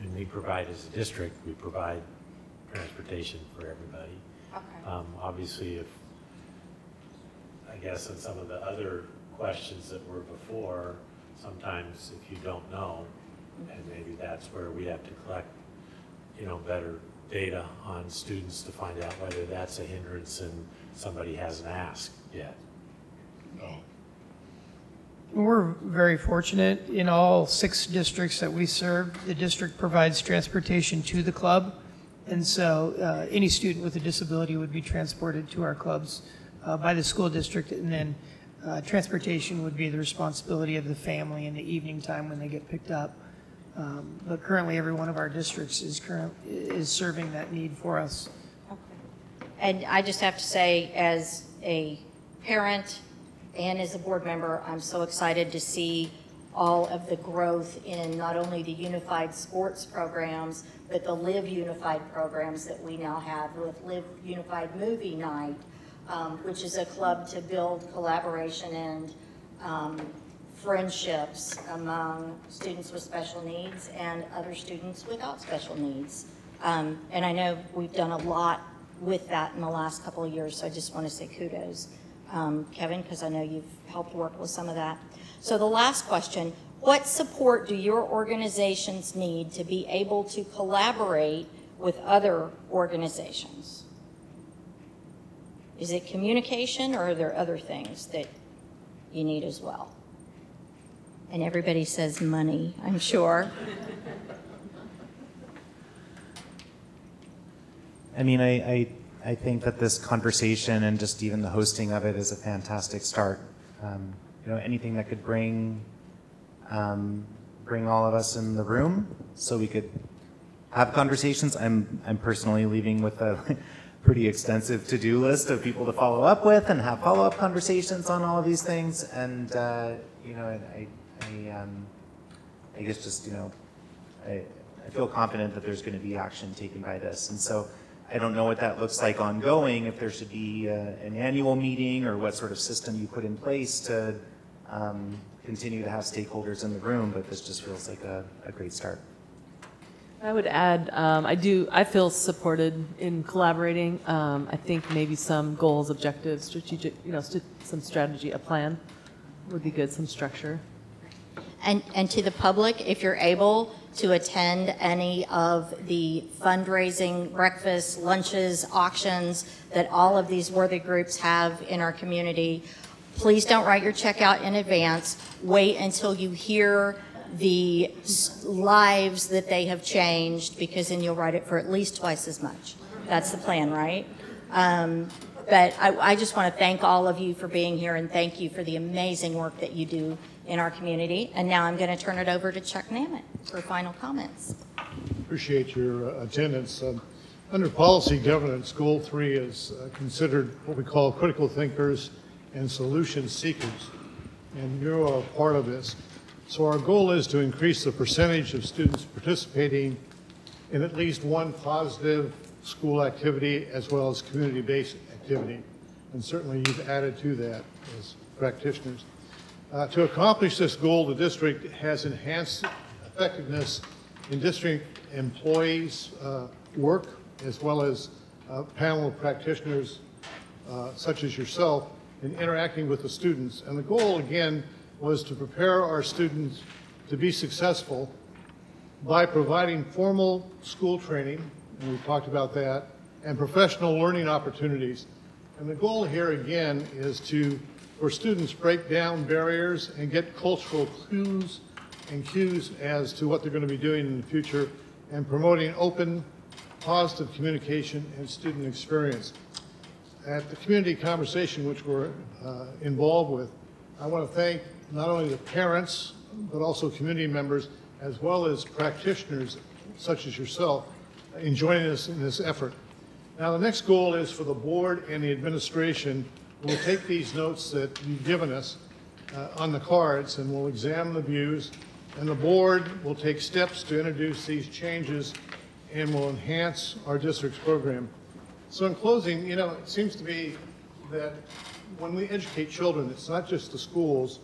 And we provide, as a district, we provide transportation for everybody. Okay. Um, Obviously, if, I guess in some of the other questions that were before, sometimes if you don't know, and maybe that's where we have to collect, you know, better data on students to find out whether that's a hindrance and somebody hasn't asked yet. We're very fortunate in all six districts that we serve. The district provides transportation to the club. And so uh, any student with a disability would be transported to our clubs uh, by the school district. And then uh, transportation would be the responsibility of the family in the evening time when they get picked up. Um, But currently, every one of our districts is current, is serving that need for us. Okay. And I just have to say, as a parent and as a board member, I'm so excited to see all of the growth in not only the unified sports programs, but the Live Unified programs that we now have with Live Unified Movie Night, um, which is a club to build collaboration and um, friendships among students with special needs and other students without special needs. Um, And I know we've done a lot with that in the last couple of years, so I just want to say kudos, um, Kevin, because I know you've helped work with some of that. So the last question, what support do your organizations need to be able to collaborate with other organizations? Is it communication, or are there other things that you need as well? And everybody says money, I'm sure. I mean, I, I, I think that this conversation and just even the hosting of it is a fantastic start. Um, you know, anything that could bring, um, bring all of us in the room so we could have conversations. I'm, I'm personally leaving with a pretty extensive to-do list of people to follow up with and have follow-up conversations on all of these things. And, uh, you know, I, I, um, I guess just, you know, I, I feel confident that there's going to be action taken by this. And so I don't know what that looks like ongoing, if there should be uh, an annual meeting or what sort of system you put in place to um, continue to have stakeholders in the room, but this just feels like a, a great start. I would add, um, I do, I feel supported in collaborating. Um, I think maybe some goals, objectives, strategic, you know, st- some strategy, a plan would be good, some structure. And, and to the public, if you're able to attend any of the fundraising breakfasts, lunches, auctions that all of these worthy groups have in our community, please don't write your check out in advance. Wait until you hear the lives that they have changed, because then you'll write it for at least twice as much. That's the plan, right? Um, But I, I just want to thank all of you for being here and thank you for the amazing work that you do in our community. And now I'm going to turn it over to Chuck Namit for final comments. Appreciate your uh, attendance. Um, Under policy governance, goal three is uh, considered what we call critical thinkers and solution seekers, and you're a part of this. So our goal is to increase the percentage of students participating in at least one positive school activity as well as community-based activity. And certainly you've added to that as practitioners. Uh, To accomplish this goal, the district has enhanced effectiveness in district employees' uh, work as well as a panel of practitioners uh, such as yourself in interacting with the students. And the goal, again, was to prepare our students to be successful by providing formal school training, and we talked about that, and professional learning opportunities. And the goal here, again, is to, for students, break down barriers and get cultural clues and cues as to what they're going to be doing in the future and promoting open, positive communication and student experience. At the community conversation which we're uh, involved with, I want to thank not only the parents, but also community members, as well as practitioners such as yourself, in joining us in this effort. Now, the next goal is for the board and the administration, we'll take these notes that you've given us uh, on the cards, and we'll examine the views, and the board will take steps to introduce these changes and will enhance our district's program. So in closing, you know, it seems to be that when we educate children, it's not just the schools,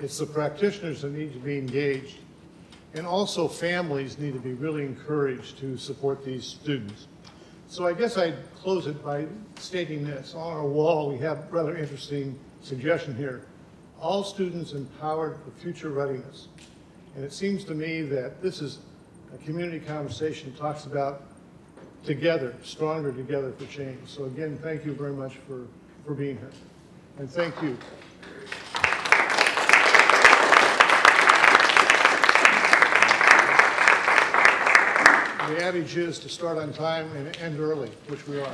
it's the practitioners that need to be engaged. And also families need to be really encouraged to support these students. So I guess I'd close it by stating this. On our wall, we have a rather interesting suggestion here. All students empowered for future readiness. And it seems to me that this is a community conversation that talks about together, stronger together for change. So again, thank you very much for, for being here. And thank you. The adage is to start on time and end early, which we are.